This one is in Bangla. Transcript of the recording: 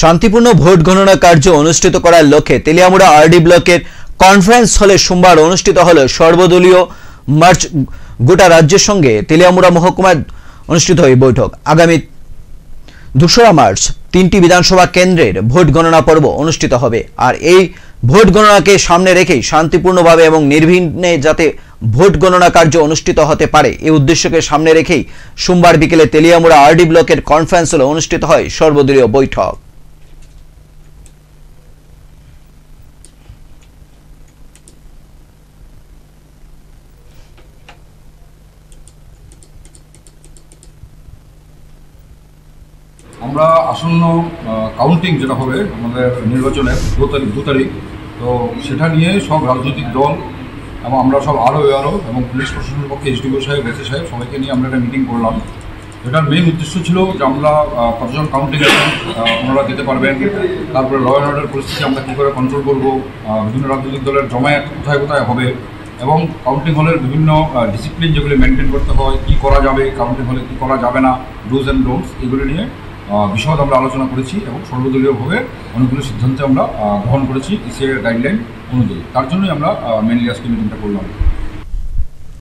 শান্তিপূর্ণ ভোট গণনা কার্য অনুষ্ঠিত করার লক্ষ্যে তেলিয়ামুড়া আরডি ব্লকের কনফারেন্স হলে সোমবার অনুষ্ঠিত হল সর্বদলীয় মার্চ গোটা রাজ্যের সঙ্গে তেলিয়ামুড়া মহকুমায় অনুষ্ঠিত এই বৈঠক। আগামী দোসরা মার্চ তিনটি বিধানসভা কেন্দ্রের ভোট গণনা পর্ব অনুষ্ঠিত হবে। আর এই ভোট গণনাকে সামনে রেখেই শান্তিপূর্ণভাবে এবং নির্বিঘ্নে যাতে ভোট গণনা কার্য অনুষ্ঠিত হতে পারে এই উদ্দেশ্যকে সামনে রেখেই সোমবার বিকেলে তেলিয়ামুড়া আরডি ব্লকের কনফারেন্স হলে অনুষ্ঠিত হয় সর্বদলীয় বৈঠক। আমরা আসন্ন কাউন্টিং যেটা হবে আমাদের নির্বাচনের দু তারিখ দু তারিখ, তো সেটা নিয়ে সব রাজনৈতিক দল এবং আমরা সব আরও আরও এবং পুলিশ প্রশাসনের পক্ষে এসডিও সাহেব এসি সাহেব সবাইকে নিয়ে আমরা একটা মিটিং করলাম। এটার মেইন উদ্দেশ্য ছিল যে আমরা কতজন কাউন্টিং ওনারা যেতে পারবেন। তারপরে ল অ্যান্ড অর্ডার পরিস্থিতি আমরা কী করে কন্ট্রোল করব বিভিন্ন রাজনৈতিক দলের জমায়েত কোথায় কোথায় হবে এবং কাউন্টিং হলের বিভিন্ন ডিসিপ্লিন যেগুলি মেনটেন করতে হয়, কী করা যাবে কাউন্টিং হলে কী করা যাবে না ডুজ অ্যান্ড ডোন্টস এগুলি নিয়ে বিশদ আমরা আলোচনা করেছি এবং সর্বদলীয়ভাবে অনেকগুলো সিদ্ধান্তে আমরা গ্রহণ করেছি ইসিআই গাইডলাইন অনুযায়ী। তার জন্যই আমরা মেনলি আজকে মিটিংটা করলাম।